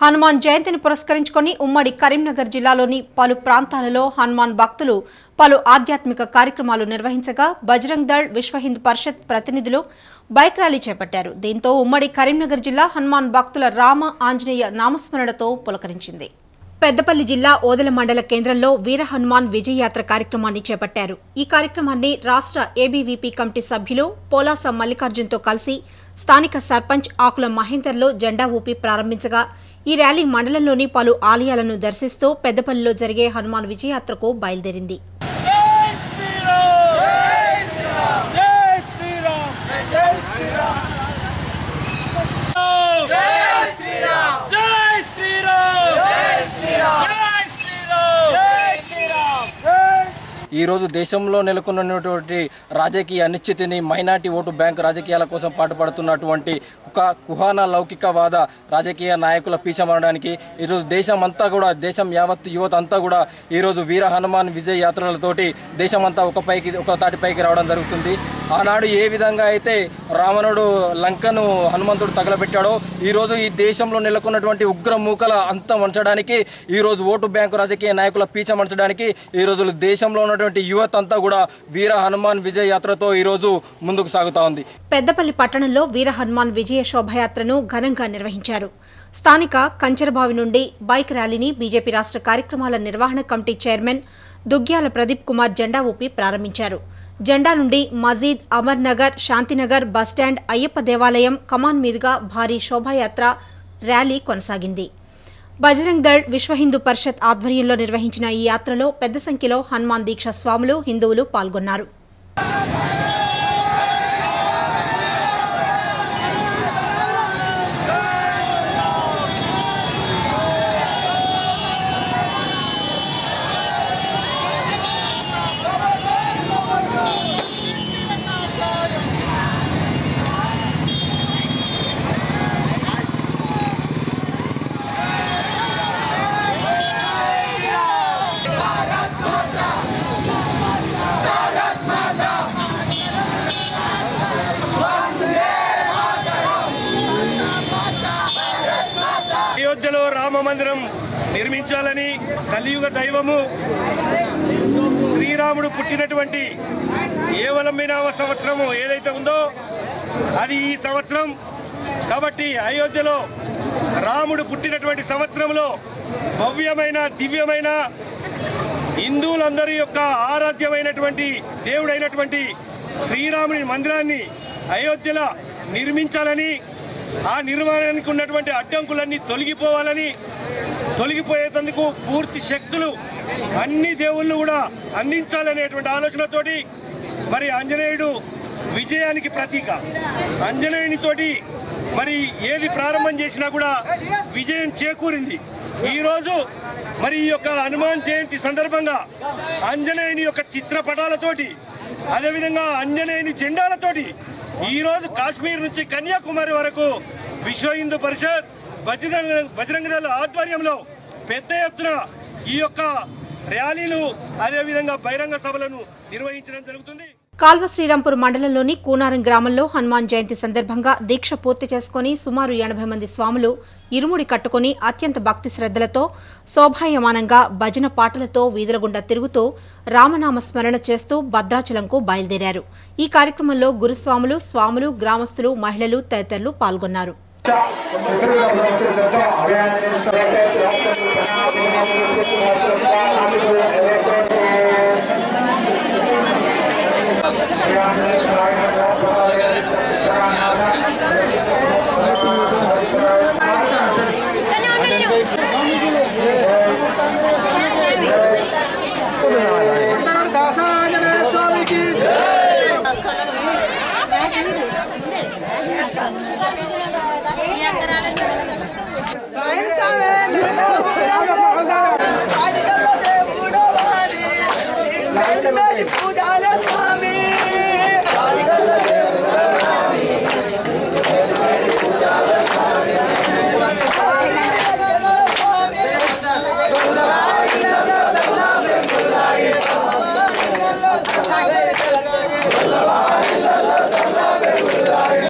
హనుమాన్ జయంతిని పురస్కరించుకొని ఉమ్మడి కరీంనగర్ జిల్లాలోని పలు ప్రాంతాలలో హనుమాన్ భక్తులు పలు ఆధ్యాత్మిక కార్యక్రమాలు నిర్వహించగా బజరంగ్ దళ్ విశ్వ హిందూ పరిషత్ ప్రతినిధులు బైక్ ర్యాలీ చేపట్టారు. దీంతో ఉమ్మడి కరీంనగర్ జిల్లా హనుమాన్ భక్తుల రామ ఆంజనేయ నామస్మరణతో పులకరించింది. పెద్దపల్లి జిల్లా ఓదెల మండల కేంద్రంలో వీర హనుమాన్ విజయ యాత్ర కార్యక్రమాన్ని చేపట్టారు. ఈ కార్యక్రమాన్ని రాష్ట్ర ఏబీవీపీ కమిటీ సభ్యులు పోలాస మల్లికార్జున్తో కలిసి స్థానిక సర్పంచ్ ఆకుల మహేందర్లో జెండా ఊపి ప్రారంభించగా ఈ ర్యాలీ మండలంలోని పలు ఆలయాలను దర్శిస్తూ పెద్దపల్లిలో జరిగే హనుమాన్ విజయయాత్రకు బయలుదేరింది. ఈరోజు దేశంలో నెలకొన్నటువంటి రాజకీయ అనిశ్చితిని మైనార్టీ ఓటు బ్యాంక్ రాజకీయాల కోసం పాటుపడుతున్నటువంటి ఒక కుహాన లౌకికవాద రాజకీయ నాయకుల పీచమనడానికి ఈరోజు దేశం అంతా కూడా దేశం యావత్ యువత అంతా కూడా ఈరోజు వీర హనుమాన్ విజయ యాత్రలతోటి దేశమంతా ఒక పైకి ఒక తాటిపైకి రావడం జరుగుతుంది. ఆనాడు ఏ విధంగా అయితే రావణుడు లంకను హనుమంతుడు తగలబెట్టాడో ఈరోజు ఈ దేశంలో నెలకొన్నటువంటి ఉగ్ర మూకల అంతం ఉంచడానికి ఈరోజు ఓటు బ్యాంకు రాజకీయ నాయకుల పీచమంచడానికి ఈ రోజు దేశంలో ఉన్నటువంటి యువత అంతా కూడా వీర హనుమాన్ విజయ యాత్రతో ఈరోజు ముందుకు సాగుతా ఉంది. పెద్దపల్లి పట్టణంలో వీర హనుమాన్ విజయ శోభయాత్రను ఘనంగా నిర్వహించారు. స్థానిక కంచరబావి నుండి బైక్ ర్యాలీని బీజేపీ రాష్ట్ర కార్యక్రమాల నిర్వహణ కమిటీ చైర్మన్ దుగ్గ్యాల ప్రదీప్ కుమార్ జెండా ఊపి ప్రారంభించారు. జెండా నుండి మజీద్ అమర్నగర్ శాంతినగర్ బస్టాండ్ అయ్యప్ప దేవాలయం కమాన్ మీదుగా భారీ శోభాయాత్ర ర్యాలీ కొనసాగింది. బజరంగ్ దళ్ విశ్వ హిందూ పరిషత్ ఆధ్వర్యంలో నిర్వహించిన ఈ యాత్రలో పెద్ద సంఖ్యలో హనుమాన్ దీక్ష స్వాములు హిందువులు పాల్గొన్నారు. మందిరం నిర్మించాలని కలియుగ దైవము శ్రీరాముడు పుట్టినటువంటి ఏవలమ్మినామ సంవత్సరము ఏదైతే ఉందో అది ఈ సంవత్సరం. కాబట్టి అయోధ్యలో రాముడు పుట్టినటువంటి సంవత్సరంలో భవ్యమైన దివ్యమైన హిందువులందరి యొక్క ఆరాధ్యమైనటువంటి దేవుడైనటువంటి శ్రీరాముని మందిరాన్ని అయోధ్యలో నిర్మించాలని ఆ నిర్మాణానికి ఉన్నటువంటి అడ్డంకులన్నీ తొలగిపోవాలని తొలగిపోయేందుకు పూర్తి శక్తులు అన్ని దేవుళ్ళు కూడా అందించాలనేటువంటి ఆలోచనతోటి మరి ఆంజనేయుడు విజయానికి ప్రతీక. ఆంజనేయునితోటి మరి ఏది ప్రారంభం చేసినా కూడా విజయం చేకూరింది. ఈరోజు మరి ఈ యొక్క హనుమాన్ జయంతి సందర్భంగా ఆంజనేయుని యొక్క చిత్రపటాలతోటి అదేవిధంగా ఆంజనేయుని జెండాలతోటి ఈ రోజు కాశ్మీర్ నుంచి కన్యాకుమారి వరకు విశ్వ హిందూ పరిషత్ బజరంగ బజరంగ దళ ఆధ్వర్యంలో పెద్ద ఎత్తున ఈ యొక్క ర్యాలీలు అదేవిధంగా బహిరంగ సభలను నిర్వహించడం జరుగుతుంది. కాల్వ శ్రీరాంపూర్ మండలంలోని కూనారం గ్రామంలో హనుమాన్ జయంతి సందర్భంగా దీక్ష పూర్తి చేసుకుని సుమారు ఎనభై మంది స్వాములు ఇరుముడి కట్టుకుని అత్యంత భక్తి శ్రద్దలతో శోభాయమానంగా భజన పాటలతో వీధుల గుండా తిరుగుతూ రామనామ స్మరణ చేస్తూ భద్రాచలంకు బయలుదేరారు. ఈ కార్యక్రమంలో గురుస్వాములు స్వాములు గ్రామస్తులు మహిళలు తదితరులు పాల్గొన్నారు. పూజాల స్వామి స్వామి